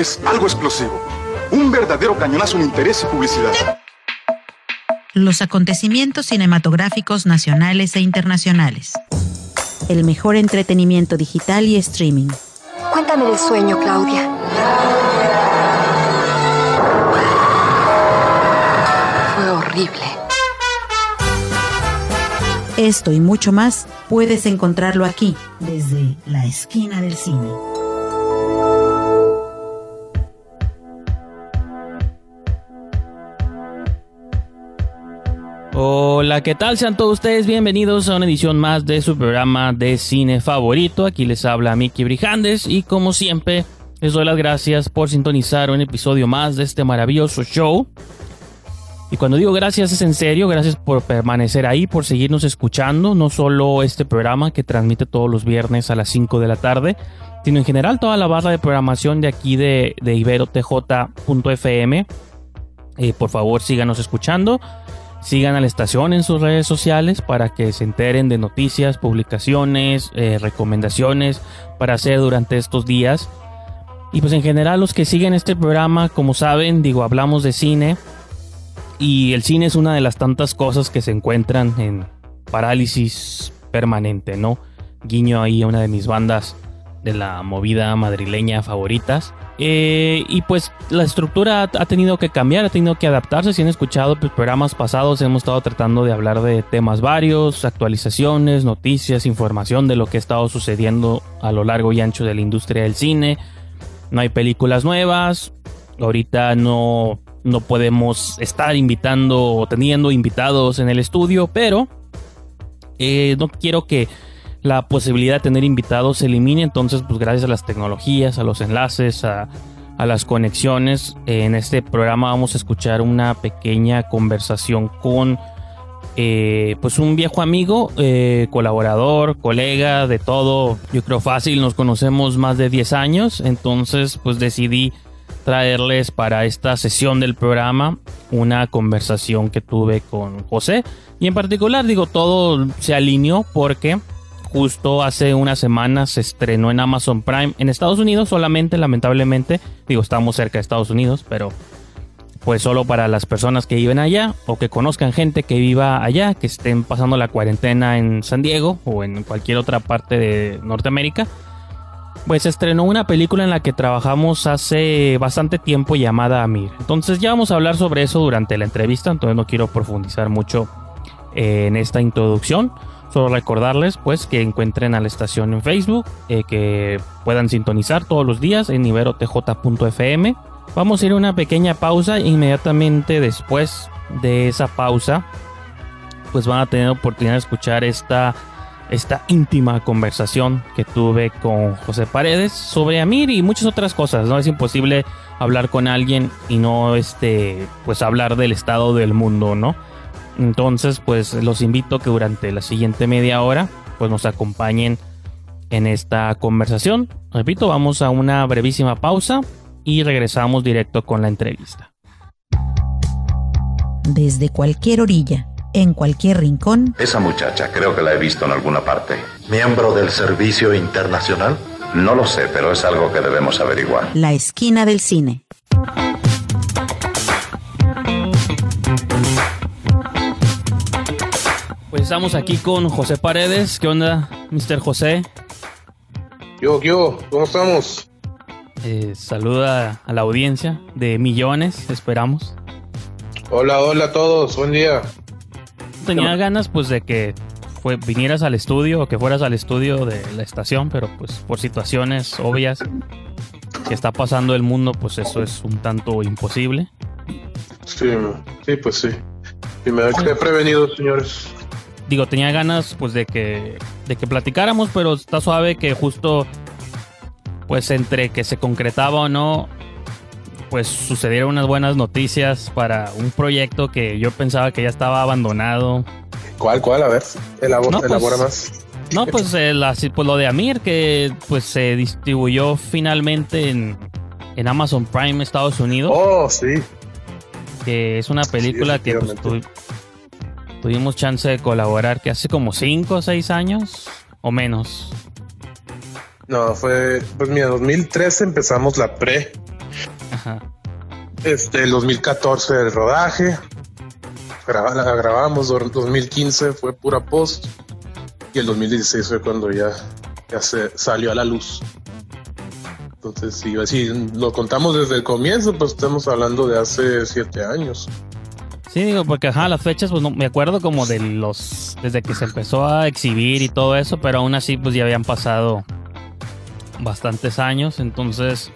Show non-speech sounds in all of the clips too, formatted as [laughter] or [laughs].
es algo explosivo. Un verdadero cañonazo en interés y publicidad. Los acontecimientos cinematográficos nacionales e internacionales. El mejor entretenimiento digital y streaming. Cuéntame del sueño, Claudia. Fue horrible. Esto y mucho más puedes encontrarlo aquí, desde la esquina del cine. Hola, ¿qué tal? Sean todos ustedes bienvenidos a una edición más de su programa de cine favorito. Aquí les habla Miki Brijandes y como siempre les doy las gracias por sintonizar un episodio más de este maravilloso show. Y cuando digo gracias es en serio, gracias por permanecer ahí, por seguirnos escuchando, no solo este programa que transmite todos los viernes a las 5 de la tarde, sino en general toda la barra de programación de aquí de, de iberotj.fm. Eh, por favor síganos escuchando. Sigan a la estación en sus redes sociales para que se enteren de noticias, publicaciones, eh, recomendaciones para hacer durante estos días. Y pues en general los que siguen este programa, como saben, digo, hablamos de cine. Y el cine es una de las tantas cosas que se encuentran en parálisis permanente, ¿no? Guiño ahí a una de mis bandas de la movida madrileña favoritas. Eh, y pues la estructura ha, tenido que cambiar, ha tenido que adaptarse. Si han escuchado pues, programas pasados, hemos estado tratando de hablar de temas varios, actualizaciones, noticias, información de lo que ha estado sucediendo a lo largo y ancho de la industria del cine. No hay películas nuevas. Ahorita no, no podemos estar invitando o teniendo invitados en el estudio, pero eh, no quiero que la posibilidad de tener invitados se elimine. Entonces, pues gracias a las tecnologías, a los enlaces, a, las conexiones, en este programa vamos a escuchar una pequeña conversación con eh, pues un viejo amigo, eh, colaborador, colega, de todo. Yo creo fácil, nos conocemos más de 10 años. Entonces, pues decidí traerles para esta sesión del programa una conversación que tuve con José. Y en particular, digo, todo se alineó porque justo hace una semana se estrenó en Amazon Prime en Estados Unidos solamente, lamentablemente. Digo, estamos cerca de Estados Unidos, pero pues solo para las personas que viven allá o que conozcan gente que viva allá, que estén pasando la cuarentena en San Diego o en cualquier otra parte de Norteamérica. Pues estrenó una película en la que trabajamos hace bastante tiempo llamada Amir. Entonces ya vamos a hablar sobre eso durante la entrevista, entonces no quiero profundizar mucho en esta introducción. Solo recordarles pues que encuentren a la estación en Facebook, eh, que puedan sintonizar todos los días en niverotj.fm. Vamos a ir a una pequeña pausa e inmediatamente después de esa pausa pues van a tener oportunidad de escuchar esta, esta íntima conversación que tuve con José Paredes sobre Amir y muchas otras cosas. No es imposible hablar con alguien y no este pues hablar del estado del mundo, ¿no? Entonces, pues los invito a que durante la siguiente media hora, pues nos acompañen en esta conversación. Repito, vamos a una brevísima pausa y regresamos directo con la entrevista. Desde cualquier orilla, en cualquier rincón. Esa muchacha creo que la he visto en alguna parte. ¿Miembro del Servicio Internacional? No lo sé, pero es algo que debemos averiguar. La esquina del cine. Pues estamos aquí con José Paredes. ¿Qué onda, Mr. José? Yo, yo, ¿cómo estamos? Eh, saluda a la audiencia de millones, esperamos. Hola, hola a todos, buen día. Tenía ganas pues de que fue, vinieras al estudio o que fueras al estudio de la estación, pero pues por situaciones obvias que está pasando el mundo, pues eso es un tanto imposible. Sí, sí, pues sí. Y me he prevenido, señores digo, tenía ganas pues de que, de que platicáramos, pero está suave que justo pues entre que se concretaba o no, pues sucedieron unas buenas noticias para un proyecto que yo pensaba que ya estaba abandonado. ¿Cuál, cuál? A ver, elabora, no, pues, más. No, pues, pues, lo de Amir, que pues se distribuyó finalmente en, en Amazon Prime Estados Unidos. Oh, sí. Que es una película que pues, tuvimos chance de colaborar que hace como 5 o 6 años o menos. No, fue, pues mira, 2013 empezamos la pre Ajá. Este, el 2014 el rodaje. Graba- la grabamos, dor- 2015 fue pura post. Y el 2016 fue cuando ya, ya se salió a la luz. Entonces, si, si lo contamos desde el comienzo, pues estamos hablando de hace siete años. Sí, digo, porque ajá, las fechas, pues no, me acuerdo como de los. desde que se empezó a exhibir y todo eso, pero aún así, pues ya habían pasado bastantes años, entonces.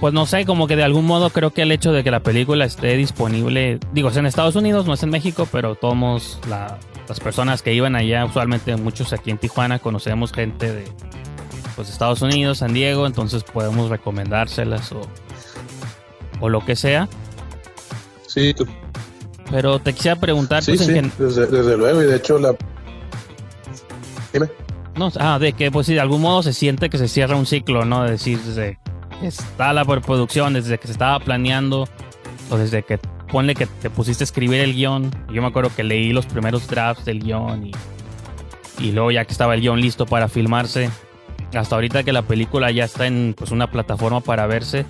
Pues no sé, como que de algún modo creo que el hecho de que la película esté disponible, digo, es en Estados Unidos, no es en México, pero todos la- las personas que iban allá, usualmente muchos aquí en Tijuana, conocemos gente de pues, Estados Unidos, San Diego, entonces podemos recomendárselas o, o lo que sea. Sí, tú- Pero te quisiera preguntar, sí, pues, sí, desde, desde luego. Y de hecho, la. Dime. no, ah, de que pues si de algún modo se siente que se cierra un ciclo, ¿no? De decir, desde que está la preproducción, desde que se estaba planeando, o desde que ponle que te pusiste a escribir el guion. Yo me acuerdo que leí los primeros drafts del guion y, y luego ya que estaba el guion listo para filmarse, hasta ahorita que la película ya está en pues una plataforma para verse.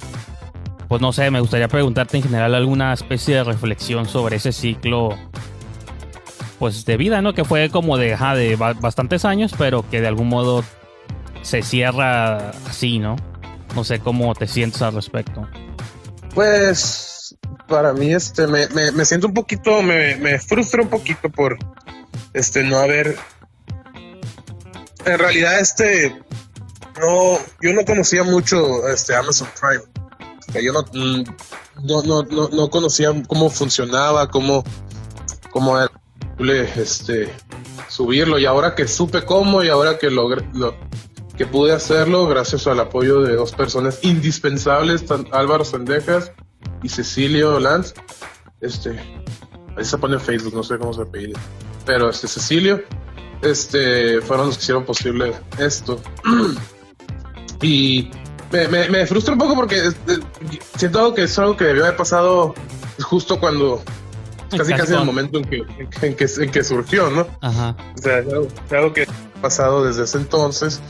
Pues no sé, me gustaría preguntarte en general alguna especie de reflexión sobre ese ciclo pues de vida, ¿no? Que fue como de, ajá, de ba- bastantes años, pero que de algún modo se cierra así, ¿no? No sé cómo te sientes al respecto. Pues para mí este me, me, me siento un poquito, me, me un poquito por este no haber en realidad este no yo no conocía mucho este Amazon Prime. Yo no, mm, no, no, no, no conocía cómo funcionaba, cómo, cómo era este subirlo y ahora que supe cómo y ahora que logré lo, que pude hacerlo gracias al apoyo de dos personas indispensables, Álvaro Sendejas y Cecilio Lanz. Este, ahí se pone Facebook, no sé cómo se apellida, pero este Cecilio, este, fueron los que hicieron posible esto. [clears throat] y me, me, me frustra un poco porque este, siento que es algo que debió haber pasado justo cuando, casi casi en el momento en que, en que, en que, surgió, ¿no? Ajá. O sea, es algo, es algo que ha pasado desde ese entonces,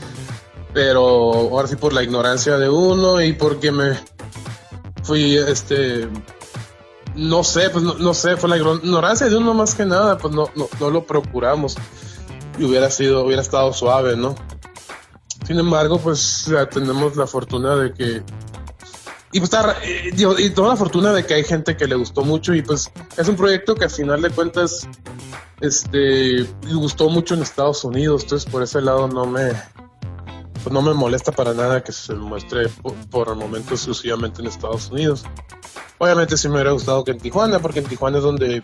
pero ahora sí por la ignorancia de uno y porque me fui, este, no sé, pues no, no sé, fue la igno- ignorancia de uno más que nada, pues no, no, no lo procuramos y hubiera sido, hubiera estado suave, ¿no? Sin embargo, pues tenemos la fortuna de que y pues eh, y toda la fortuna de que hay gente que le gustó mucho y pues es un proyecto que al final de cuentas este gustó mucho en Estados Unidos, entonces por ese lado no me pues no me molesta para nada que se muestre por, por el momento exclusivamente en Estados Unidos. Obviamente sí me hubiera gustado que en Tijuana, porque en Tijuana es donde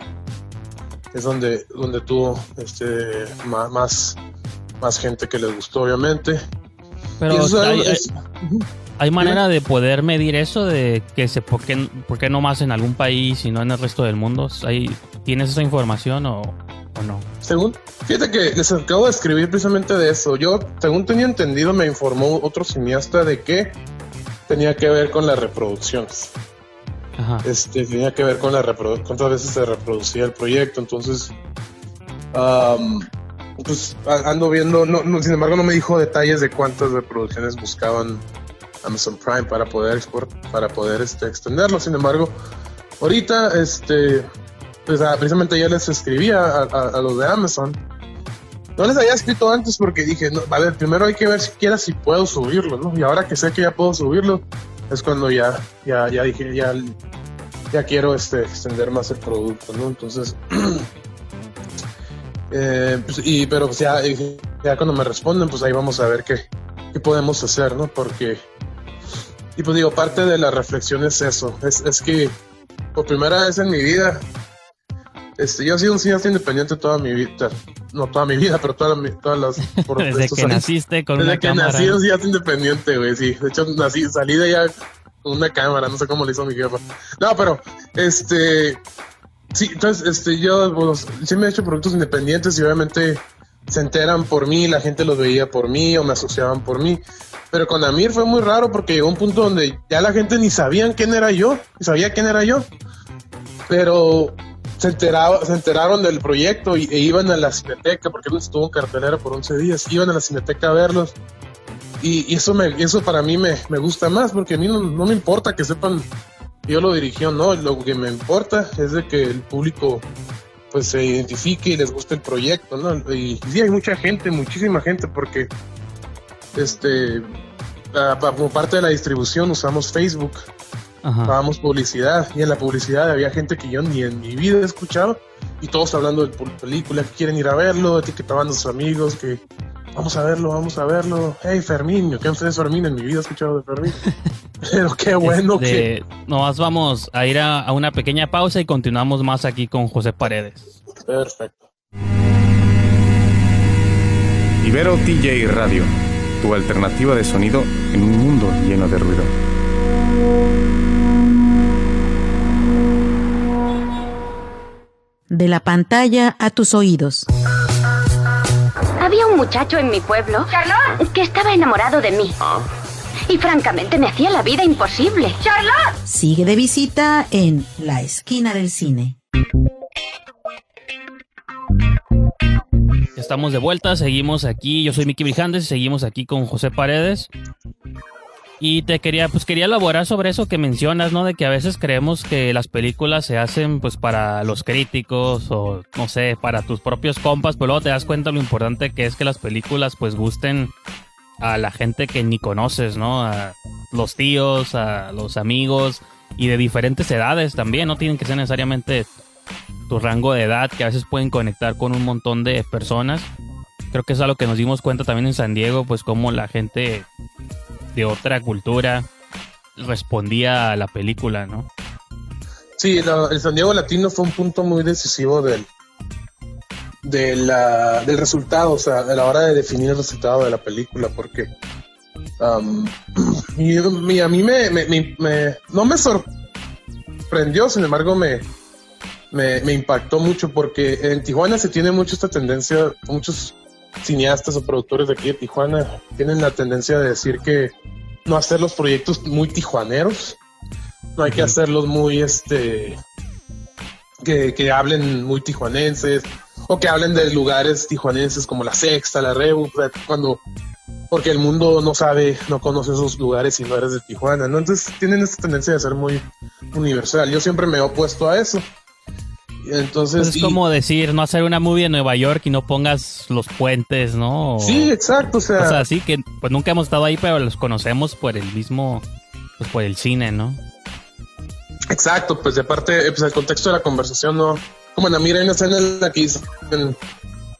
es donde donde tuvo este más más gente que les gustó obviamente. Pero es hay, manera de poder medir eso de que se por qué, por qué no más en algún país y no en el resto del mundo. Hay, ¿Tienes esa información o, o no? Según, fíjate que les acabo de escribir precisamente de eso. Yo, según tenía entendido, me informó otro cineasta de que tenía que ver con las reproducciones. Ajá. Este, tenía que ver con la reproducción, cuántas veces se reproducía el proyecto. Entonces, pues ando viendo, no, no, sin embargo, no me dijo detalles de cuántas reproducciones buscaban Amazon Prime para poder export, para poder este, extenderlo. Sin embargo, ahorita, este, pues ah, precisamente ya les escribía a los de Amazon. No les había escrito antes porque dije, no, a ver, primero hay que ver siquiera si puedo subirlo, ¿no? Y ahora que sé que ya puedo subirlo, es cuando ya, ya, ya dije, ya, ya quiero este, extender más el producto, ¿no? Entonces, [clears throat] eh, pues, y, pero pues ya, ya cuando me responden, pues ahí vamos a ver qué, qué podemos hacer, ¿no? Porque, y pues digo, parte de la reflexión es eso, es, es que por primera vez en mi vida, este, yo he sido un cineasta independiente toda mi vida, no toda mi vida, pero todas, mi- todas las... [laughs] por Desde que años. naciste con Desde una que cámara. nací un cineasta independiente, güey, sí. De hecho, nací, salí de allá con una cámara, no sé cómo lo hizo mi jefa. No, pero, este, sí, entonces, este, yo, pues, sí me he hecho productos independientes y obviamente se enteran por mí, la gente los veía por mí o me asociaban por mí. Pero con Amir fue muy raro porque llegó un punto donde ya la gente ni sabían quién era yo, ni sabía quién era yo. Pero se, enteraba, se enteraron del proyecto y, e iban a la cineteca, porque él estuvo en cartelera por 11 días, iban a la cineteca a verlos. Y, y eso me, eso para mí me, me gusta más, porque a mí no, no me importa que sepan yo lo dirigí o no, lo que me importa es de que el público pues se identifique y les guste el proyecto, ¿no? Y, sí, hay mucha gente, muchísima gente, porque este, a- como parte de la distribución usamos Facebook, pagábamos publicidad, y en la publicidad había gente que yo ni en mi vida he escuchado, y todos hablando de película, que quieren ir a verlo, etiquetaban a sus amigos, que vamos a verlo, vamos a verlo. Hey, Fermín, yo que es Fermín, en mi vida he escuchado de Fermín. [laughs] Pero qué bueno que... Este, Nomás vamos a ir a, a una pequeña pausa y continuamos más aquí con José Paredes. Perfecto. Ibero TJ Radio, tu alternativa de sonido en un mundo lleno de ruido. De la pantalla a tus oídos. Había un muchacho en mi pueblo que estaba enamorado de mí. Y francamente me hacía la vida imposible. ¡Charlotte! Sigue de visita en La Esquina del Cine. Estamos de vuelta, seguimos aquí. Yo soy Miki Brijandes y seguimos aquí con José Paredes. Y te quería, pues quería elaborar sobre eso que mencionas, ¿no? De que a veces creemos que las películas se hacen pues para los críticos o no sé, para tus propios compas, pero luego te das cuenta lo importante que es que las películas pues gusten a la gente que ni conoces, ¿no? A los tíos, a los amigos y de diferentes edades también, no tienen que ser necesariamente tu rango de edad, que a veces pueden conectar con un montón de personas. Creo que es algo que nos dimos cuenta también en San Diego, pues como la gente de otra cultura respondía a la película, ¿no? Sí, el San Diego Latino fue un punto muy decisivo del, de del resultado, o sea, a la hora de definir el resultado de la película, porque um, [clears throat] a mí me, me- me- no me sorprendió, sin embargo me, me impactó mucho porque en Tijuana se tiene mucho esta tendencia, muchos cineastas o productores de aquí de Tijuana tienen la tendencia de decir que no hacer los proyectos muy tijuaneros, no hay que hacerlos muy, este, que, que hablen muy tijuanenses o que hablen de lugares tijuanenses como la Sexta, la Rebu, cuando, porque el mundo no sabe, no conoce esos lugares si no eres de Tijuana, ¿no? Entonces tienen esta tendencia de ser muy universal. Yo siempre me he opuesto a eso. Entonces, Pues es y- como decir, no hacer una movie en Nueva York y no pongas los puentes, ¿no? O, sí, exacto, o sea, o sea, sí que pues nunca hemos estado ahí, pero los conocemos por el mismo, pues por el cine, ¿no? Exacto, pues de aparte, eh, pues el contexto de la conversación no. Como en la mira hay una escena en la que dicen,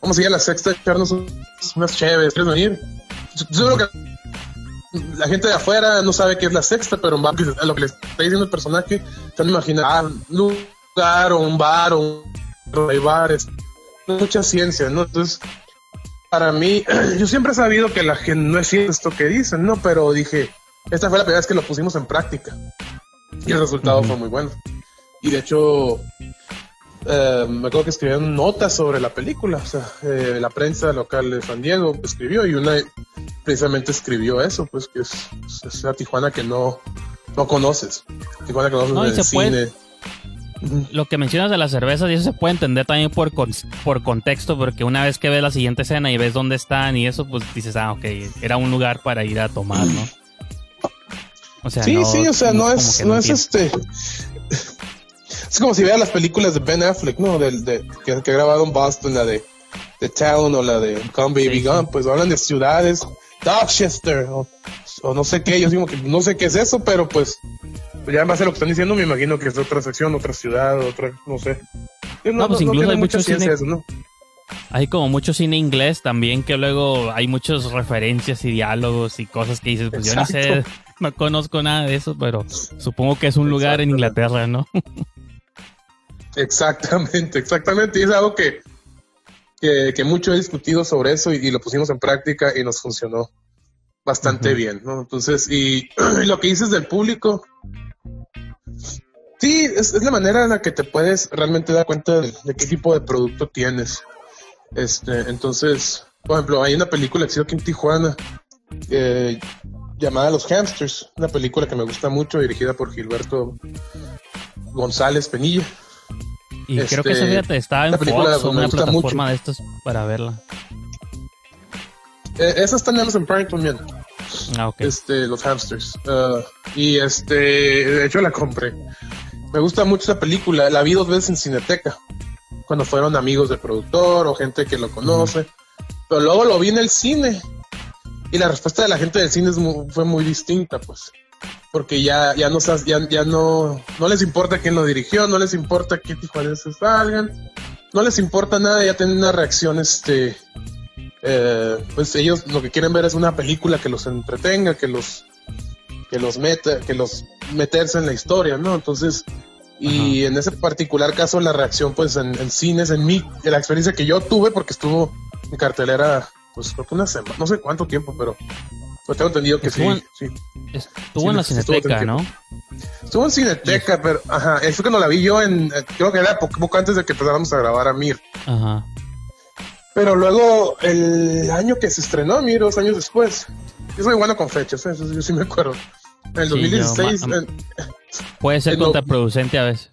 vamos a ir a la sexta a echarnos un- unas chéves, ¿quieres venir? Yo- yo Seguro que la gente de afuera no sabe qué es la sexta, pero a lo que le está diciendo el personaje, se han imaginado ah, un lugar o un bar o hay bares, mucha ciencia, ¿no? Entonces, para mí, [clears throat] yo siempre he sabido que la gente no es cierto esto que dicen, ¿no? Pero dije, esta fue la primera vez que lo pusimos en práctica y el resultado fue muy bueno. Y de hecho, eh, me acuerdo que escribieron notas sobre la película, o sea, eh, la prensa local de San Diego escribió y una precisamente escribió eso, pues que es, es la Tijuana que no, no conoces, Tijuana que no conoces No, del se cine. Lo que mencionas de las cervezas, y eso se puede entender también por, con- por contexto, porque una vez que ves la siguiente escena y ves dónde están y eso, pues dices, ah, ok, era un lugar para ir a tomar, ¿no? O sea, Sí, no- sí, o sea, no, es, no es este. [laughs] Es como si veas las películas de Ben Affleck, ¿no? Del, de, que, que grabado en Boston, la de The Town o la de Come Baby Sí, pues hablan de ciudades, Dorchester o, o no sé qué, yo digo que no sé qué es eso, pero pues ya en base a lo que están diciendo, me imagino que es otra sección, otra ciudad, otra, no sé. No, pues incluso tiene hay mucha ciencia cine- eso, ¿no? Hay como mucho cine inglés también, que luego hay muchas referencias y diálogos y cosas que dices, pues yo no sé, no conozco nada de eso, pero supongo que es un lugar en. Inglaterra, ¿no? Exactamente, exactamente. Y es algo que, que, que mucho he discutido sobre eso y, y lo pusimos en práctica y nos funcionó bastante bien, ¿no? Entonces, y, y [clears throat] lo que dices del público, sí, es, es la manera en la que te puedes realmente dar cuenta de, de qué tipo de producto tienes. Este, entonces, por ejemplo, hay una película que se aquí en Tijuana eh, llamada Los Hamsters, una película que me gusta mucho, dirigida por Gilberto González Penilla. Y creo que Este, esa fíjate, estaba en Fox o una plataforma mucho. de estas para verla. Eh, esa está en Amazon Prime también. Ah, ok. este, los hamsters. Ah, y este, de hecho la compré. Me gusta mucho esa película, la vi dos veces en Cineteca, cuando fueron amigos del productor o gente que lo conoce. Pero luego lo vi en el cine y la respuesta de la gente del cine es fue muy distinta, pues. Porque ya, ya no ya no, no les importa quién lo dirigió, no les importa qué tijuanenses salgan, no les importa nada, ya tienen una reacción, este, eh, pues ellos lo que quieren ver es una película que los entretenga, que los, que los meta, que los meterse en la historia, ¿no? Entonces, y en ese particular caso la reacción, pues en, en cines, en mi, en la experiencia que yo tuve, porque estuvo en cartelera, pues creo que una semana, no sé cuánto tiempo, pero pues tengo entendido que sí, Estuvo en- sí. Estuvo Sí, en la estuvo Cineteca. ¿no? Estuvo en Cineteca, pero, ajá, eso que no la vi yo en, eh, creo que era poco, poco antes de que empezáramos a grabar a Mir. Ajá. Pero luego, el año que se estrenó, Mir, dos años después. Yo soy bueno con fechas, ¿eh? yo sí me acuerdo. En el Sí, yo, 2016, ma- en- Puede ser no. contraproducente a veces.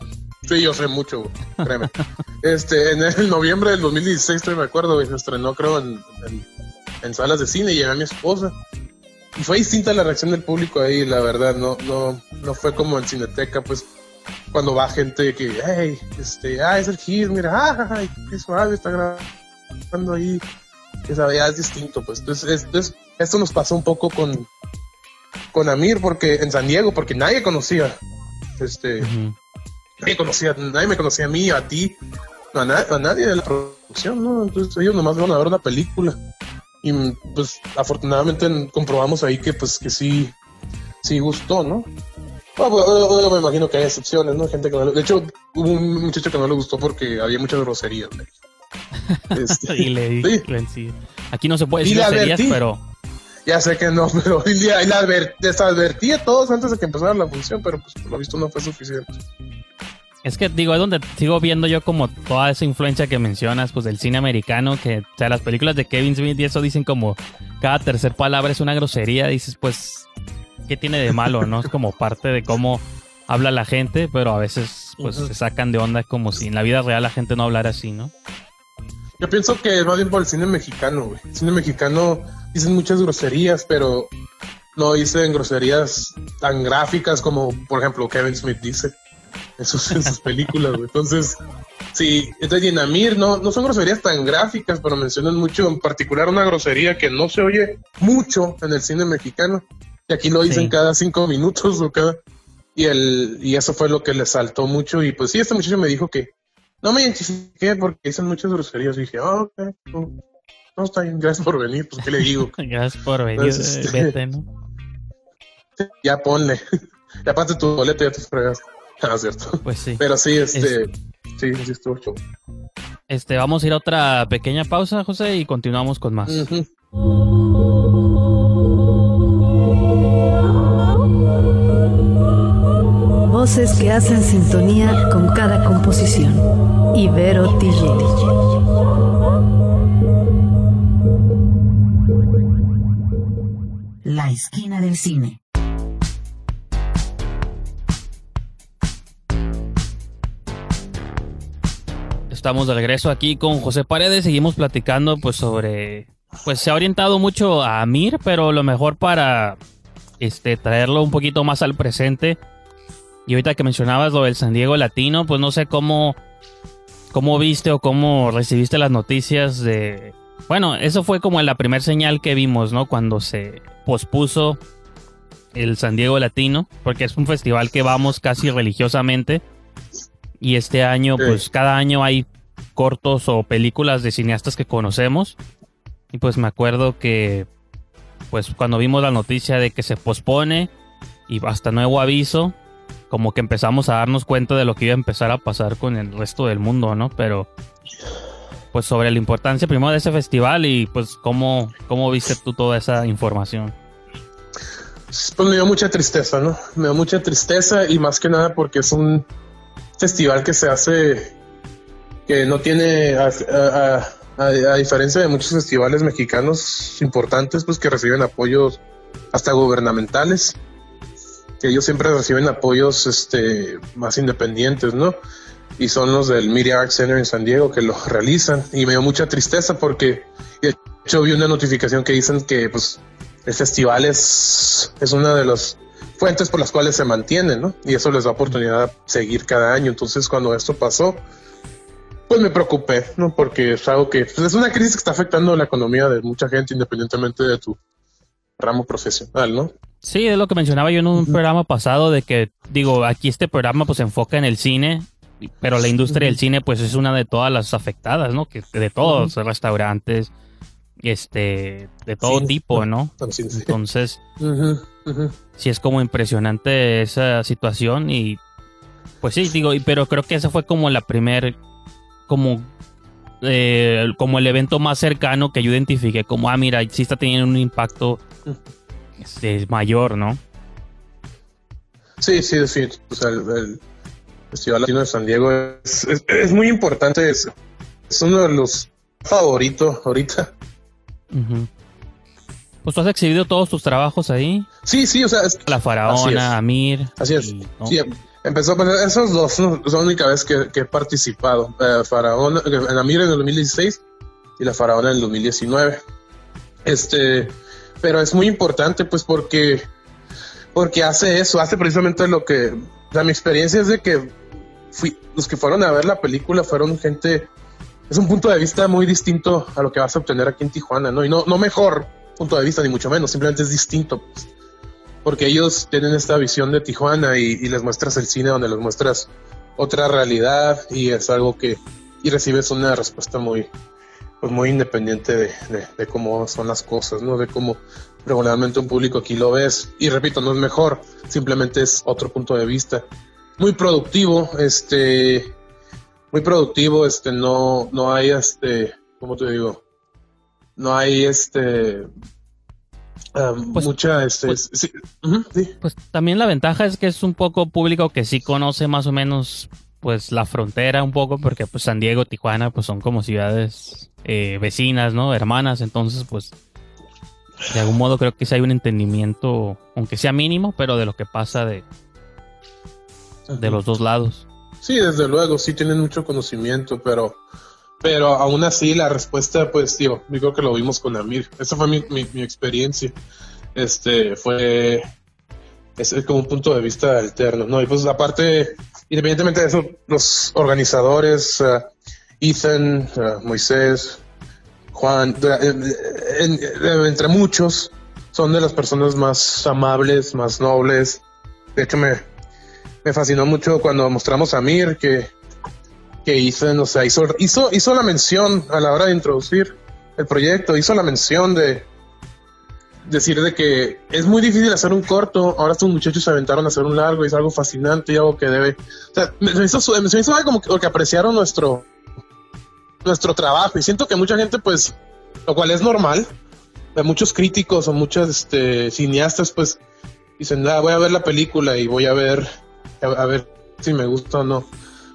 sí, yo sé mucho, güey, créeme. [laughs] este, en el noviembre del 2016, todavía me acuerdo, güey, se estrenó, creo, en, en, en salas de cine y llevé a mi esposa. Y fue distinta la reacción del público ahí, la verdad, no, no, no fue como en Cineteca, pues, cuando va gente que, hey, este, ah, es el Gis, mira, ah, qué suave, está grabando ahí. Esa ya es distinto, pues. Entonces, es- entonces, esto nos pasó un poco con, con Amir, porque en San Diego, porque nadie conocía, este, Ujú. nadie conocía, nadie me conocía a mí, a ti, a, na- a nadie de la producción, ¿no? Entonces ellos nomás van a ver una película. Y pues afortunadamente comprobamos ahí que pues que sí, sí gustó, ¿no? Ah, pues, eh, me imagino que hay excepciones, ¿no? Gente que no le- De hecho, hubo un muchacho que no le gustó porque había muchas groserías. [laughs] Este, Y le sí. Aquí no se puede decir groserías, pero Ya sé que no, [laughs] pero y le- y le adver- les advertí a todos antes de que empezara la función, pero pues por lo visto no fue suficiente. es que digo, es donde sigo viendo yo como toda esa influencia que mencionas, pues del cine americano, que, o sea, las películas de Kevin Smith y eso dicen como cada tercer palabra es una grosería, dices, pues, ¿qué tiene de malo, no? Es como parte de cómo habla la gente, pero a veces, pues, se sacan de onda como si en la vida real la gente no hablara así, ¿no? Yo pienso que más bien por el cine mexicano, güey. El cine mexicano dicen muchas groserías, pero no dicen groserías tan gráficas como, por ejemplo, Kevin Smith dice en sus, en sus películas, güey. Entonces, sí, entonces y en Amir no, no son groserías tan gráficas, pero mencionan mucho, en particular una grosería que no se oye mucho en el cine mexicano. Y aquí lo dicen Sí. cada cinco minutos o cada... Y, el, y eso fue lo que le saltó mucho. Y pues sí, este muchacho me dijo que no me identifiqué porque dicen muchas groserías. Y dije, ah, ok, no, no, está bien, gracias por venir. Pues, ¿qué le digo? [laughs] Gracias por venir, eh, este- vete, ¿no? [laughs] ya ponle. [laughs] ya pase tu boleto, ya te fregas. Ah, cierto. Pues sí. Pero sí, este. Sí, sí, estuvo show. Este, vamos a ir a otra pequeña pausa, José, y continuamos con más. Ujú. Voces que hacen sintonía con cada composición. Ibero TJ. La esquina del cine. Estamos de regreso aquí con José Paredes, seguimos platicando pues sobre pues se ha orientado mucho a Amir, pero lo mejor para este traerlo un poquito más al presente. Y ahorita que mencionabas lo del San Diego Latino, pues no sé cómo cómo viste o cómo recibiste las noticias de bueno, eso fue como la primera señal que vimos, ¿no? Cuando se pospuso el San Diego Latino, porque es un festival que vamos casi religiosamente. Y este año, Sí. pues cada año hay cortos o películas de cineastas que conocemos. Y pues me acuerdo que, pues cuando vimos la noticia de que se pospone y hasta nuevo aviso, como que empezamos a darnos cuenta de lo que iba a empezar a pasar con el resto del mundo, ¿no? Pero, pues sobre la importancia primero de ese festival y pues cómo, cómo viste tú toda esa información. Pues me dio mucha tristeza, ¿no? Me dio mucha tristeza y más que nada porque es un festival que se hace que no tiene, a, diferencia de muchos festivales mexicanos importantes, pues que reciben apoyos hasta gubernamentales, que ellos siempre reciben apoyos este, más independientes, ¿no? Y son los del Media Arts Center en San Diego que lo realizan. Y me dio mucha tristeza porque, de hecho, vi una notificación que dicen que, pues, el festival es, es una de las fuentes por las cuales se mantienen, ¿no? Y eso les da oportunidad de seguir cada año. Entonces, cuando esto pasó, pues me preocupé, ¿no? Porque es algo que pues, es una crisis que está afectando la economía de mucha gente, independientemente de tu ramo profesional, ¿no? Sí, es lo que mencionaba yo en un programa pasado de que, digo, aquí este programa pues se enfoca en el cine, pero la industria del cine pues es una de todas las afectadas, ¿no? Que de todos, restaurantes, este, de todo tipo, ¿no? Entonces, sí es como impresionante esa situación y pues sí, digo, pero creo que esa fue como la primer, como, eh, como el evento más cercano que yo identifiqué, como, ah, mira, sí está teniendo un impacto este, mayor, ¿no? Sí, sí, sí, o sea, el, Festival Latino de San Diego es, es, muy importante, es, es uno de los favoritos ahorita pues tú has exhibido todos tus trabajos ahí. Sí, sí, o sea, la faraona, Amir. Así es. Sí, empezó pues, esos dos son la única vez que, he participado. Eh, faraona, en Amir en el 2016 y la faraona en el 2019. Este, pero es muy importante pues porque porque hace eso, hace precisamente lo que o mi experiencia es de que fui, los que fueron a ver la película fueron gente es un punto de vista muy distinto a lo que vas a obtener aquí en Tijuana, ¿no? Y no, no mejor punto de vista, ni mucho menos, simplemente es distinto. Pues. porque ellos tienen esta visión de Tijuana y, les muestras el cine donde les muestras otra realidad y es algo que y recibes una respuesta muy pues muy independiente de, de, cómo son las cosas, ¿no? De cómo regularmente un público aquí lo ves. Y repito, no es mejor, simplemente es otro punto de vista. Muy productivo, este, muy productivo, este, no, no hay, este, ¿cómo te digo? No hay, este, pues, mucha, este, pues, sí, pues también la ventaja es que es un poco público que sí conoce más o menos, pues, la frontera un poco, porque, pues, San Diego, Tijuana, pues, son como ciudades eh, vecinas, ¿no? Hermanas, entonces, pues, de algún modo creo que sí hay un entendimiento, aunque sea mínimo, pero de lo que pasa de, de los dos lados. Sí, desde luego, sí tienen mucho conocimiento, pero, pero aún así la respuesta, pues, tío, yo creo que lo vimos con Amir. Esa fue mi, mi, experiencia. Este, fue, es como un punto de vista alterno, ¿no? Y pues aparte, independientemente de eso, los organizadores, uh, Ethan, uh, Moisés, Juan, entre muchos, son de las personas más amables, más nobles. De hecho, me, me fascinó mucho cuando mostramos a Mir que, que hizo, o sea, hizo, hizo, hizo la mención a la hora de introducir el proyecto, hizo la mención de decir de que es muy difícil hacer un corto, ahora estos muchachos se aventaron a hacer un largo y es algo fascinante y algo que debe, o sea, me, hizo, me hizo como que, que apreciaron nuestro, nuestro trabajo y siento que mucha gente pues, lo cual es normal, de muchos críticos o muchos este, cineastas pues dicen, ah, voy a ver la película y voy a ver a, ver si me gusta o no.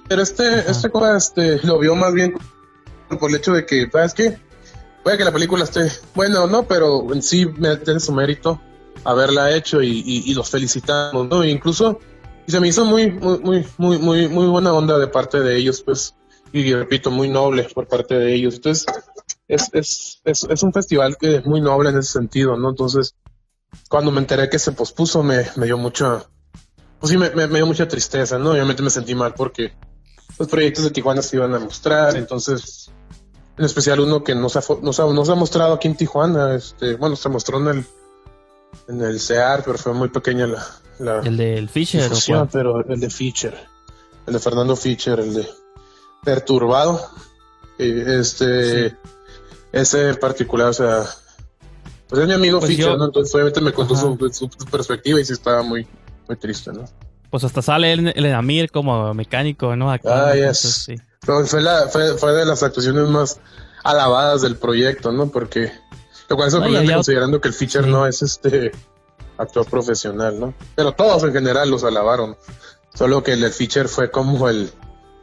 Pero este, este este, lo vio más bien por el hecho de que, ¿sabes qué? Puede que la película esté buena o no, pero en sí me tiene su mérito haberla hecho y, los felicitamos, ¿no? Incluso, y se me hizo muy, muy, muy, muy, muy, muy buena onda de parte de ellos, pues, y repito, muy noble por parte de ellos. Entonces, es, es, es, es un festival que es muy noble en ese sentido, ¿no? Entonces, cuando me enteré que se pospuso, me, me dio mucha, pues sí, me, dio mucha tristeza, ¿no? Obviamente me sentí mal porque los proyectos de Tijuana se iban a mostrar, entonces, en especial uno que no se ha, no se ha, mostrado aquí en Tijuana, este, bueno, se mostró en el, en el CEAR, pero fue muy pequeña la... la el del Fischer, pero el de Fischer, el de Fernando Fischer, el de Perturbado, este, ese en particular, o sea, pues es mi amigo pues Fischer, ¿no? Entonces obviamente me contó su, su, perspectiva y sí estaba muy, muy triste, ¿no? Pues hasta sale el, el Amir como mecánico, ¿no? ah, sí. fue, la, fue, fue, de las actuaciones más alabadas del proyecto, ¿no? Porque lo cual es sorprendente considerando que el feature no es este actor profesional, ¿no? Pero todos en general los alabaron. Solo que el, el feature fue como el.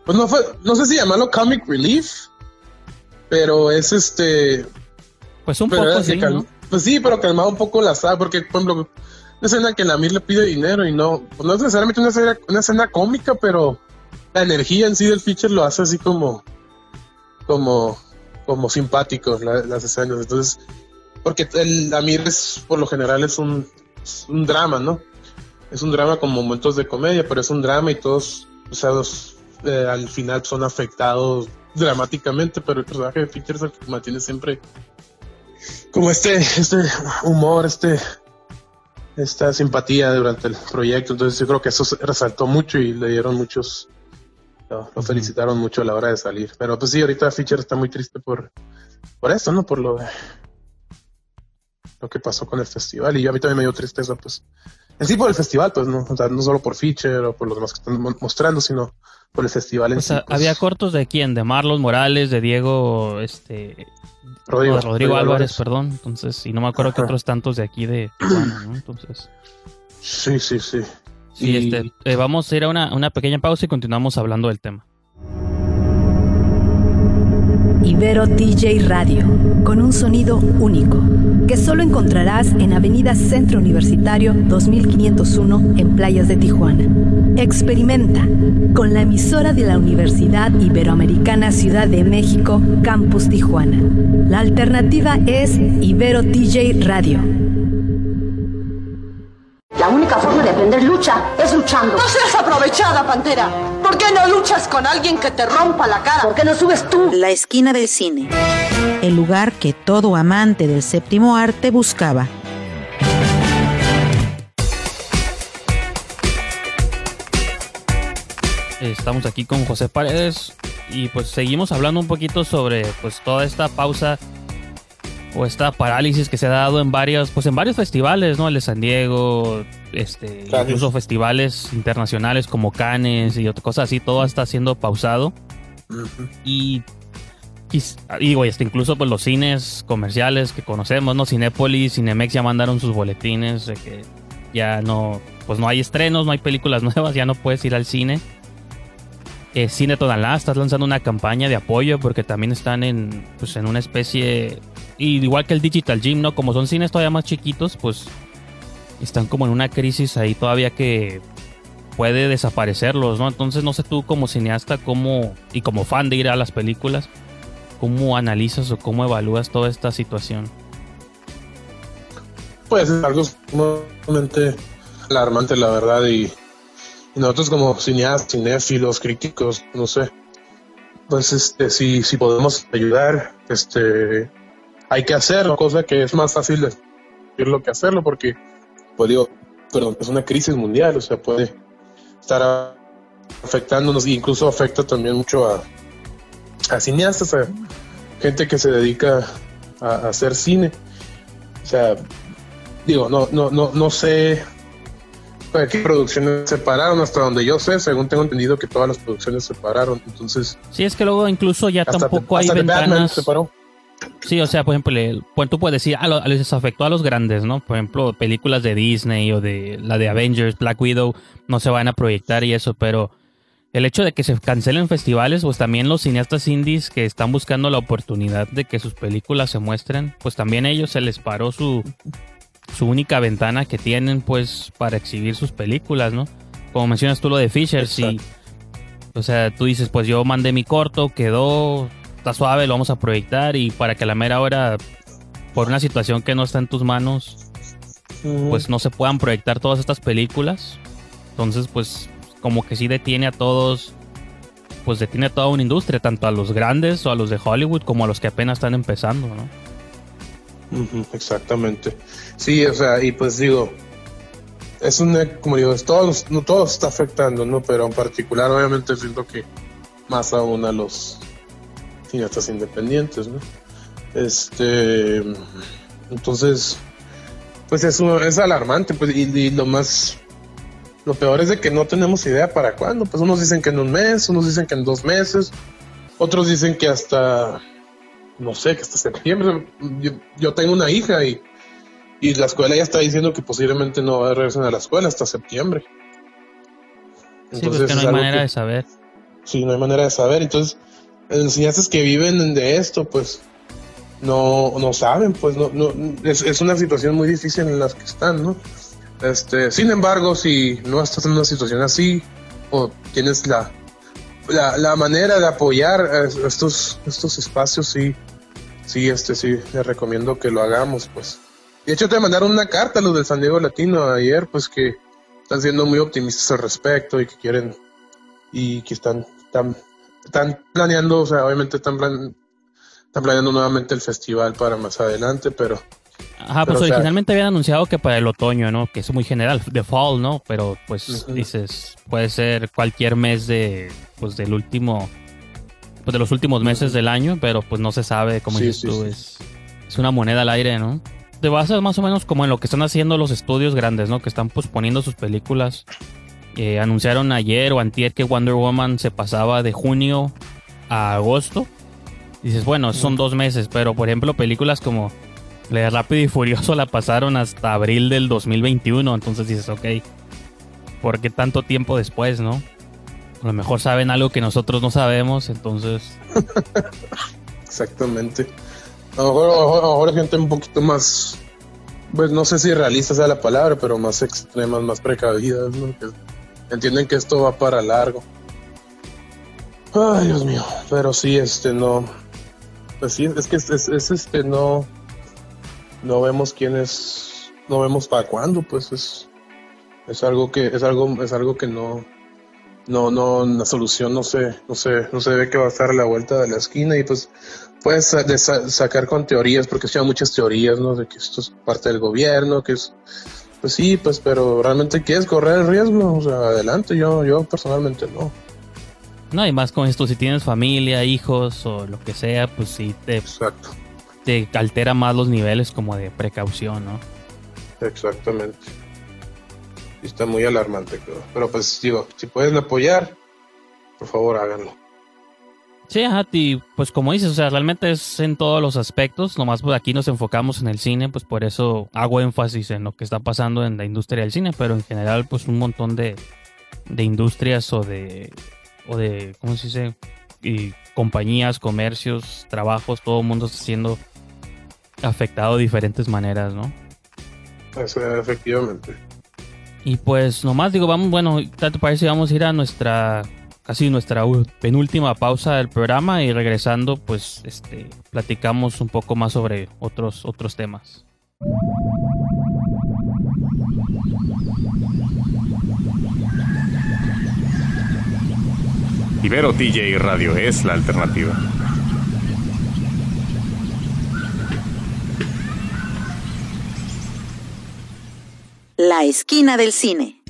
Pues no fue. No sé si llamarlo comic relief. Pero es este. Pues un poco sí, Pues sí, pero calmaba un poco la sala, porque, por ejemplo, una escena que la Mir le pide dinero y no, pues no es necesariamente una escena, una escena cómica, pero la energía en sí del feature lo hace así como, como, como simpático las escenas. Entonces, porque el Amir es, por lo general es un, es drama, ¿no? Es un drama con momentos de comedia, pero es un drama y todos, o sea, los, eh, al final son afectados dramáticamente, pero el personaje de Peter se mantiene siempre como este, este humor, este, esta simpatía durante el proyecto. Entonces yo creo que eso resaltó mucho y le dieron muchos, lo, lo felicitaron mucho a la hora de salir. Pero pues sí, ahorita Fischer está muy triste por, por eso, ¿no? Por lo lo que pasó con el festival. Y yo a mí también me dio tristeza, pues. En sí por el festival, pues no, o sea, no solo por Fischer o por los demás que están mo- mostrando, sino por el festival en O sea, sí. pues. había cortos de quién, de Marlon Morales, de Diego, este, Rodrigo, de Rodrigo Rodrigo Álvarez, Álvarez. perdón. Entonces, y no me acuerdo que Ajá. otros tantos de aquí de Tijuana, ¿no? Entonces, Sí, sí, sí. sí, Y- este, eh, vamos a ir a una, una pequeña pausa y continuamos hablando del tema. Ibero DJ Radio, con un sonido único, que solo encontrarás en Avenida Centro Universitario 2501 en Playas de Tijuana. Experimenta con la emisora de la Universidad Iberoamericana Ciudad de México, Campus Tijuana. La alternativa es Ibero DJ Radio. Lucha es luchando. No seas aprovechada, Pantera. ¿Por qué no luchas con alguien que te rompa la cara? ¿Por qué no subes tú? La esquina del cine. El lugar que todo amante del séptimo arte buscaba. Estamos aquí con José Paredes y pues seguimos hablando un poquito sobre pues toda esta pausa o esta parálisis que se ha dado en varios pues en varios festivales, ¿no? El de San Diego, este, incluso festivales internacionales como Cannes y otras cosas así, todo está siendo pausado y güey, este, incluso pues los cines comerciales que conocemos, ¿no? Cinépolis, Cinemex ya mandaron sus boletines de que ya no, pues no hay estrenos, no hay películas [laughs] nuevas, ya no puedes ir al cine. Eh, Cine Tonalá estás lanzando una campaña de apoyo porque también están en, pues, en una especie, y igual que el Digital Gym, ¿no? Como son cines todavía más chiquitos, pues están como en una crisis ahí todavía que puede desaparecerlos, ¿no? Entonces no sé tú como cineasta cómo, y como fan de ir a las películas, cómo analizas o cómo evalúas toda esta situación. Pues es algo sumamente alarmante, la verdad, y, nosotros como cineastas, cinéfilos, críticos, no sé, pues este, si, si podemos ayudar, este, hay que hacerlo, cosa que es más fácil decirlo que hacerlo, porque, pues digo, perdón, es una crisis mundial, o sea, puede estar afectándonos, e incluso afecta también mucho a, a cineastas, a gente que se dedica a, a hacer cine. O sea, digo, no, no, no, no sé para qué producciones se pararon hasta donde yo sé, según tengo entendido que todas las producciones se pararon, entonces Sí, es que luego incluso ya hasta, tampoco hay ventanas. se paró. Sí, o sea, por ejemplo, le- pues tú puedes decir, ah, lo- les afectó a los grandes, ¿no? Por ejemplo, películas de Disney o de la de Avengers, Black Widow, no se van a proyectar y eso, pero el hecho de que se cancelen festivales, pues también los cineastas indies que están buscando la oportunidad de que sus películas se muestren, pues también a ellos se les paró su, su única ventana que tienen, pues, para exhibir sus películas, ¿no? Como mencionas tú lo de Fisher, sí. O sea, tú dices, pues yo mandé mi corto, quedó, está suave, lo vamos a proyectar y para que a la mera hora, por una situación que no está en tus manos, pues no se puedan proyectar todas estas películas. Entonces, pues como que sí detiene a todos, pues detiene a toda una industria, tanto a los grandes o a los de Hollywood como a los que apenas están empezando, ¿no? Exactamente. Sí, o sea, y pues digo, es una, como digo, es todos, no todos está afectando, ¿no? Pero en particular, obviamente, siento que más aún a los cineastas independientes, ¿no? Este, entonces, pues es, es alarmante, pues, y, y lo más, lo peor es de que no tenemos idea para cuándo, pues unos dicen que en un mes, unos dicen que en dos meses, otros dicen que hasta, no sé, que hasta septiembre. Yo, yo tengo una hija y, y la escuela ya está diciendo que posiblemente no va a regresar a la escuela hasta septiembre. Sí, pues que no hay manera que- de saber. Sí, no hay manera de saber. Entonces, cineastas que viven de esto, pues, no, no saben, pues, no, no, es, es una situación muy difícil en la que están, ¿no? Este, sin embargo, si no estás en una situación así, o tienes la, la, la manera de apoyar estos, estos espacios, sí, sí, este sí, les recomiendo que lo hagamos, pues. De hecho, te mandaron una carta a los del San Diego Latino ayer, pues que están siendo muy optimistas al respecto y que quieren y que están, están planeando, o sea, obviamente están, plan, están planeando nuevamente el festival para más adelante, pero... Ajá, pues originalmente habían anunciado que para el otoño, ¿no? Que es muy general, de fall, ¿no? Pero pues dices, puede ser cualquier mes de, pues del último, pues de los últimos meses del año, pero pues no se sabe, como dices tú, Es, es una moneda al aire, ¿no? Te basas más o menos como en lo que están haciendo los estudios grandes, ¿no? Que están posponiendo sus películas eh, anunciaron ayer o antier que Wonder Woman se pasaba de junio a agosto. Dices, bueno, son dos meses, pero por ejemplo, películas como La Rápido y Furioso la pasaron hasta abril del 2021. Entonces dices, ok, ¿por qué tanto tiempo después, no? A lo mejor saben algo que nosotros no sabemos, entonces. [laughs] Exactamente. A lo mejor, ahora gente un poquito más, pues no sé si realista sea la palabra, pero más extremas, más precavidas, ¿no? Entienden que esto va para largo. Ay, Dios mío, pero sí, este, no, pues sí, es que es, es, este, no, no vemos quién es, no vemos para cuándo, pues es, es algo que, es algo, es algo que no, no, no, la solución no se, no sé, no se ve que va a estar a la vuelta de la esquina y pues puedes sacar con teorías, porque se muchas teorías, ¿no? De que esto es parte del gobierno, que es pues sí, pues, pero realmente quieres correr el riesgo, o sea, adelante, yo, yo personalmente no. No, y más con esto, si tienes familia, hijos o lo que sea, pues sí te, Exacto. te altera más los niveles como de precaución, ¿no? Exactamente. Está muy alarmante, creo. Pero pues digo, si pueden apoyar, por favor háganlo. Sí, ajá, y pues como dices, o sea, realmente es en todos los aspectos, nomás pues aquí nos enfocamos en el cine, pues por eso hago énfasis en lo que está pasando en la industria del cine, pero en general pues un montón de, de industrias o de, o de, ¿cómo se dice? Y compañías, comercios, trabajos, todo el mundo está siendo afectado de diferentes maneras, ¿no? efectivamente. Y pues nomás digo, vamos, bueno, ¿te parece? Vamos a ir a nuestra casi nuestra penúltima pausa del programa y regresando pues este platicamos un poco más sobre otros otros temas. Ibero TJ Radio es la alternativa. La esquina del cine.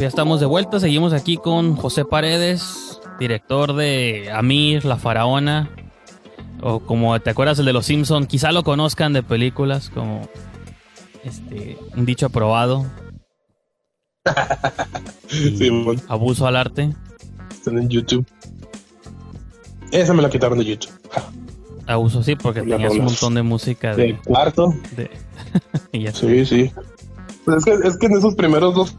Ya estamos de vuelta, seguimos aquí con José Paredes, director de Amir, La Faraona, o como te acuerdas el de Los Simpson, quizá lo conozcan de películas como este un dicho aprobado. [laughs] Abuso al arte. Están en YouTube. Esa me la quitaron de YouTube. Abuso sí, porque tenías un montón de música de, cuarto. [laughs] sí, sí. Pues es, que, es que en esos primeros dos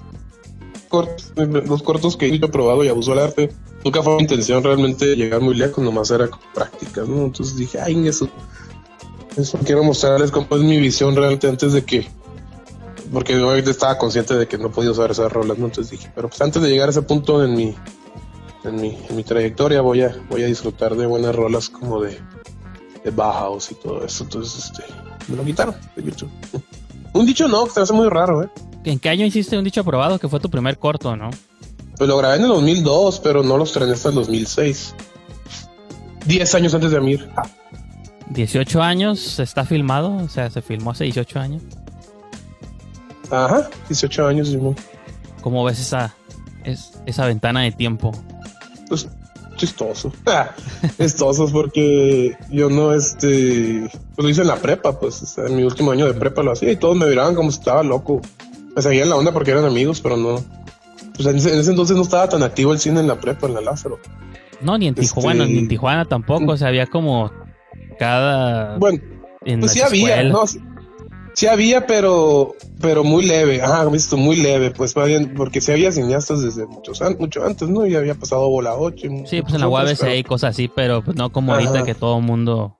cortos, los cortos que he probado y abusó el arte, nunca fue mi intención realmente llegar muy lejos, nomás era prácticas, ¿no? Entonces dije, ay, eso, eso quiero mostrarles cómo es mi visión realmente antes de que, porque obviamente estaba consciente de que no podía usar esas rolas. Entonces dije, pero pues antes de llegar a ese punto en mi, en mi, en mi trayectoria voy a, voy a disfrutar de buenas rolas como de, de Bauhaus y todo eso, entonces este, me lo quitaron de YouTube. Un dicho no, que se hace muy raro, ¿eh? ¿En qué año hiciste un dicho aprobado? Que fue tu primer corto, ¿no? Pues lo grabé en el 2002, pero no los estrené hasta el 2006. Diez años antes de Amir. 18 años está filmado, o sea, se filmó hace 18 años. Ajá, 18 años, Simón. ¿Cómo ves esa, es, esa ventana de tiempo? Pues chistoso. [laughs] chistoso porque yo no, este, pues lo hice en la prepa, pues, en mi último año de prepa lo hacía y todos me miraban como si estaba loco me seguían la onda porque eran amigos, pero no. Pues en ese, entonces no estaba tan activo el cine en la prepa, en la Lázaro. No, ni en Tijuana, ni en Tijuana tampoco. O sea, había como cada. Bueno, pues sí había, no, sí había, pero pero muy leve. Ajá, visto, muy leve. Pues bien, porque sí había cineastas desde muchos mucho antes, ¿no? Y había pasado Bola 8. Sí, pues en la UABC hay cosas así, pero pues no como ahorita que todo el mundo.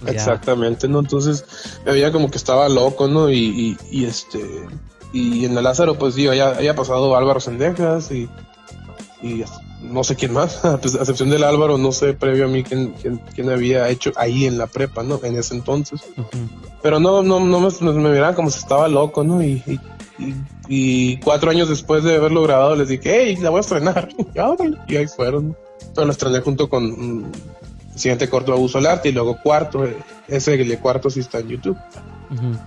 Pues Exactamente, ¿no? Entonces me veía como que estaba loco, ¿no? y, y este y en el Lázaro, pues digo, ya había pasado Álvaro Sendejas y, y no sé quién más, [laughs] pues, a excepción del Álvaro, no sé previo a mí quién, quién, quién había hecho ahí en la prepa, ¿no? En ese entonces. Pero no, no, no me, me miraban como si estaba loco, ¿no? Y, y, y, cuatro años después de haberlo grabado les dije, hey, la voy a estrenar. [laughs] y ahí fueron. Pero la estrené junto con mm, el siguiente corto Abuso al Arte y luego cuarto, eh, ese el cuarto sí está en YouTube.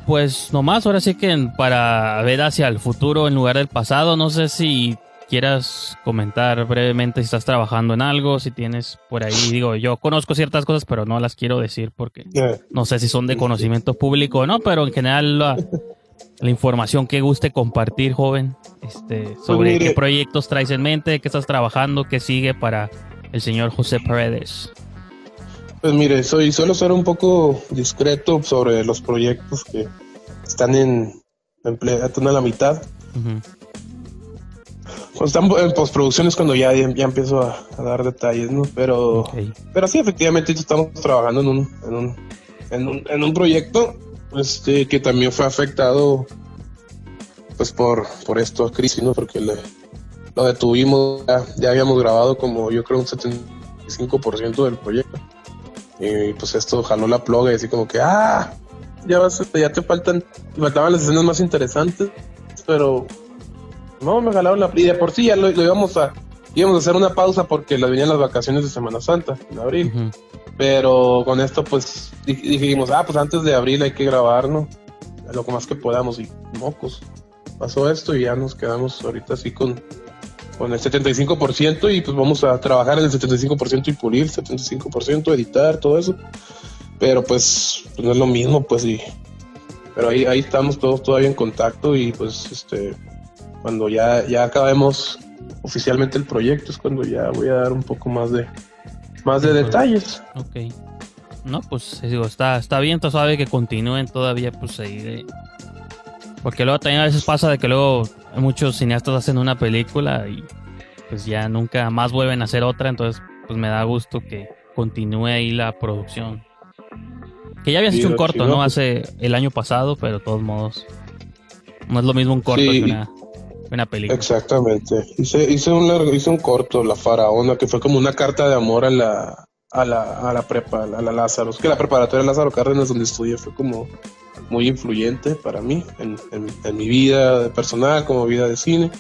Pues nomás, ahora sí que para ver hacia el futuro en lugar del pasado, no sé si quieras comentar brevemente si estás trabajando en algo, si tienes por ahí, digo, yo conozco ciertas cosas, pero no las quiero decir porque no sé si son de conocimiento público o no, pero en general la, la información que guste compartir, joven, este, sobre qué proyectos traes en mente, qué estás trabajando, qué sigue para el señor José Paredes. Pues mire, soy suelo ser un poco discreto sobre los proyectos que están en, en, a la mitad. Cuando están en postproducción es cuando ya, ya, empiezo a, dar detalles, ¿no? Pero, pero sí, efectivamente estamos trabajando en un, en un, en un, en un proyecto este, que también fue afectado pues por, por esto crisis, ¿no? Porque lo detuvimos, ya, ya habíamos grabado como yo creo un 75% del proyecto. Y pues esto jaló la ploga y así como que, ah, ya vas, ya te faltan, faltaban las escenas más interesantes, pero no, me jalaron la... Y de por sí ya lo, íbamos a, íbamos a hacer una pausa porque las venían las vacaciones de Semana Santa, en abril. Pero con esto pues dijimos, ah, pues antes de abril hay que grabar, ¿no? Lo más que podamos y mocos. Pasó esto y ya nos quedamos ahorita así con con el 75% y pues vamos a trabajar en el 75% y pulir 75%, editar, todo eso. Pero pues, pues, no es lo mismo, pues sí. Pero ahí, ahí estamos todos todavía en contacto y pues este cuando ya, ya acabemos oficialmente el proyecto es cuando ya voy a dar un poco más de más de detalles. Ok. No, pues digo, está, está bien, tú sabes que continúen todavía pues ahí Porque luego también a veces pasa de que luego muchos cineastas hacen una película y pues ya nunca más vuelven a hacer otra, entonces pues me da gusto que continúe ahí la producción. Que ya habías hecho un corto, ¿no? Hace el año pasado, pero de todos modos no es lo mismo un corto que una, Exactamente. Hice, hice, un largo, corto, La Faraona, que fue como una carta de amor a la, a la, a la prepa, a la Lázaro. Es que la preparatoria Lázaro Cárdenas, donde estudié, fue como muy influyente para mí, en, en, mi vida personal, como vida de cine.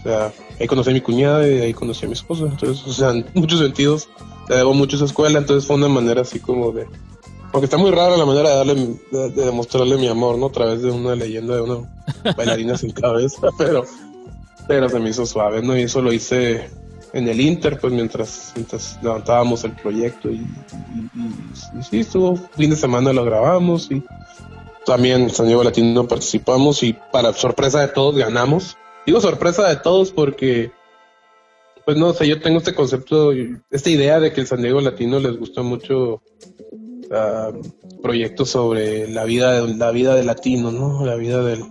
O sea, ahí conocí a mi cuñada y ahí conocí a mi esposa. Entonces, o sea, en muchos sentidos, le debo mucho a esa escuela. Entonces, fue una manera así como de. Porque está muy rara la manera de darle, de, demostrarle mi amor, ¿no? A través de una leyenda de una [laughs] bailarina sin cabeza, pero, pero se me hizo suave, ¿no? Y eso lo hice en el Inter, pues mientras, mientras levantábamos el proyecto y, y, sí, estuvo fin de semana lo grabamos y también San Diego Latino participamos y para sorpresa de todos ganamos. Digo sorpresa de todos porque, pues no sé, yo tengo este concepto, esta idea de que el San Diego Latino les gusta mucho uh, proyectos sobre la vida, de, la vida de latino, ¿no? La vida del,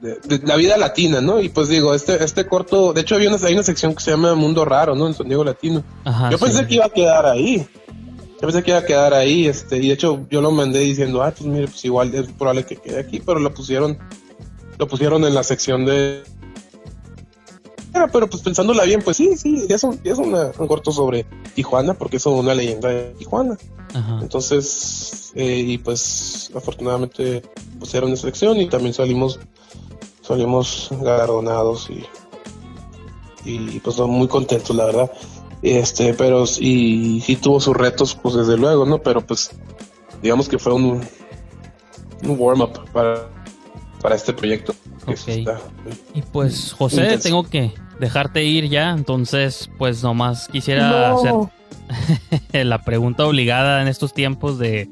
de, la vida latina, ¿no? Y pues digo, este, este corto, de hecho había una, hay una sección que se llama Mundo Raro, ¿no? En San Diego Latino. yo pensé que iba a quedar ahí. Yo pensé que iba a quedar ahí, este, y de hecho yo lo mandé diciendo, ah, pues mire, pues igual es probable que quede aquí, pero lo pusieron, lo pusieron en la sección de pero pues pensándola bien, pues sí, sí, es un, es un corto sobre Tijuana, porque es una leyenda de Tijuana. Entonces, eh, y pues afortunadamente pusieron esa sección y también salimos, salimos galardonados y, y pues muy contentos, la verdad. Este, pero y sí tuvo sus retos, pues desde luego, ¿no? Pero pues digamos que fue un, un warm-up para, para este proyecto. Y pues José, tengo que dejarte ir ya, entonces pues nomás quisiera hacer [laughs] la pregunta obligada en estos tiempos de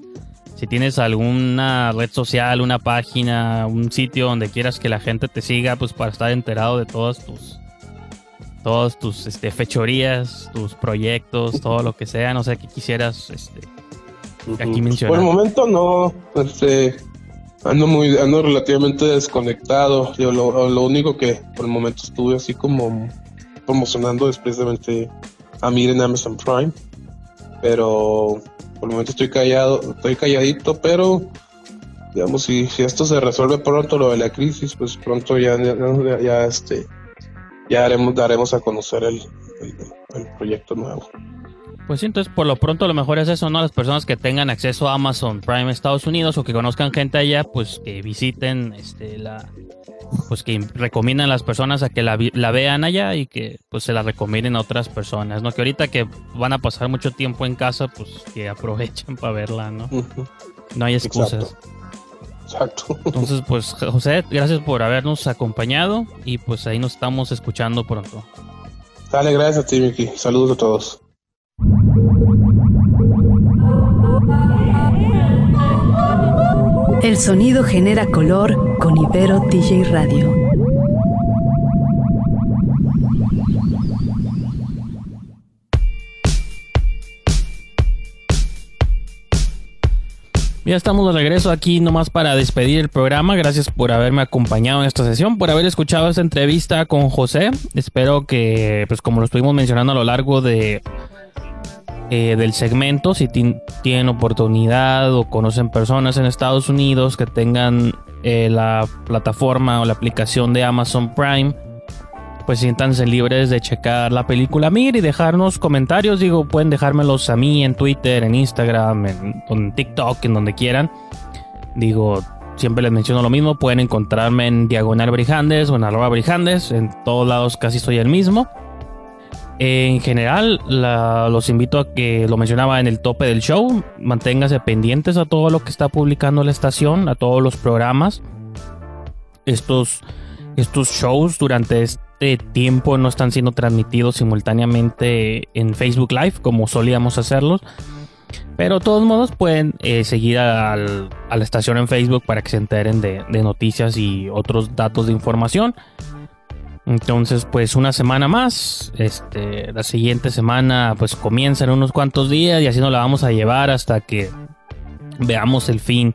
si tienes alguna red social, una página, un sitio donde quieras que la gente te siga, pues para estar enterado de todas tus todas tus este, fechorías, tus proyectos, todo lo que sea, no sé qué quisieras este, aquí mencionar. Por el momento no, este, ando muy, ando relativamente desconectado. Yo lo, único que por el momento estuve así como promocionando es precisamente a Mir en Amazon Prime, pero por el momento estoy callado, estoy calladito, pero digamos si, si esto se resuelve pronto lo de la crisis, pues pronto ya, ya, ya este ya haremos, daremos a conocer el, el proyecto nuevo. Pues sí, entonces por lo pronto lo mejor es eso, ¿no? Las personas que tengan acceso a Amazon Prime Estados Unidos o que conozcan gente allá, pues que visiten este la pues que recomiendan a las personas a que la, la, vean allá y que pues se la recomienden a otras personas, ¿no? Que ahorita que van a pasar mucho tiempo en casa, pues que aprovechen para verla, ¿no? No hay excusas. Exacto. Entonces, pues José, gracias por habernos acompañado y pues ahí nos estamos escuchando pronto. Dale, gracias a ti, Miki. Saludos a todos. El sonido genera color con Ibero DJ Radio. Ya estamos de regreso aquí nomás para despedir el programa. Gracias por haberme acompañado en esta sesión, por haber escuchado esta entrevista con José. Espero que, pues como lo estuvimos mencionando a lo largo de eh, del segmento, si tienen oportunidad o conocen personas en Estados Unidos que tengan eh, la plataforma o la aplicación de Amazon Prime, pues siéntanse libres de checar la película Mir y dejarnos comentarios. Digo, pueden dejármelos a mí en Twitter, en Instagram, en, TikTok, en donde quieran. Digo, siempre les menciono lo mismo. Pueden encontrarme en Diagonal Brijandes o en arroba Brijandes. En todos lados casi soy el mismo. En general, los invito a que lo mencionaba en el tope del show. Manténganse pendientes a todo lo que está publicando la estación, a todos los programas. Estos, estos shows durante este tiempo no están siendo transmitidos simultáneamente en Facebook Live como solíamos hacerlos. Pero de todos modos pueden eh, seguir a la estación en Facebook para que se enteren de, de noticias y otros datos de información. Entonces, pues una semana más. Este, la siguiente semana, pues comienza en unos cuantos días y así nos la vamos a llevar hasta que veamos el fin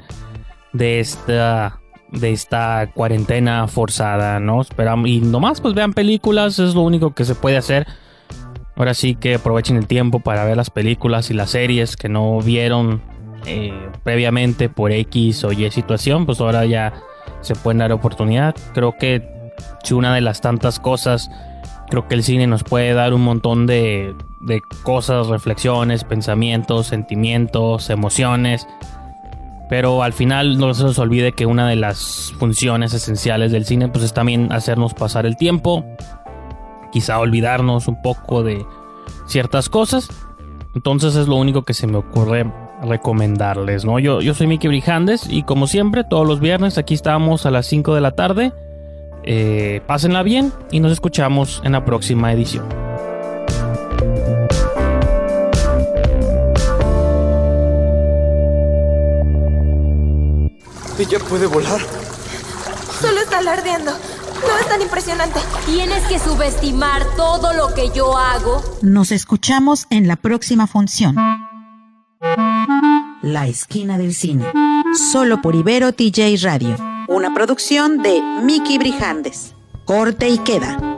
de esta de esta cuarentena forzada, ¿no? Esperamos y nomás pues vean películas, es lo único que se puede hacer. Ahora sí que aprovechen el tiempo para ver las películas y las series que no vieron eh, previamente por X o Y situación, pues ahora ya se pueden dar oportunidad. Creo que si una de las tantas cosas, creo que el cine nos puede dar un montón de, de cosas, reflexiones, pensamientos, sentimientos, emociones. Pero al final no se nos olvide que una de las funciones esenciales del cine pues es también hacernos pasar el tiempo, quizá olvidarnos un poco de ciertas cosas. Entonces es lo único que se me ocurre recomendarles, ¿no? Yo, yo soy Mickey Brijandes y como siempre todos los viernes aquí estamos a las 5 de la tarde eh, pásenla bien y nos escuchamos en la próxima edición. ¿Ella puede volar? Solo está alardeando. No es tan impresionante. Tienes que subestimar todo lo que yo hago. Nos escuchamos en la próxima función. La esquina del cine. Solo por Ibero TJ Radio. Una producción de Mickey Brijandes. Corte y queda.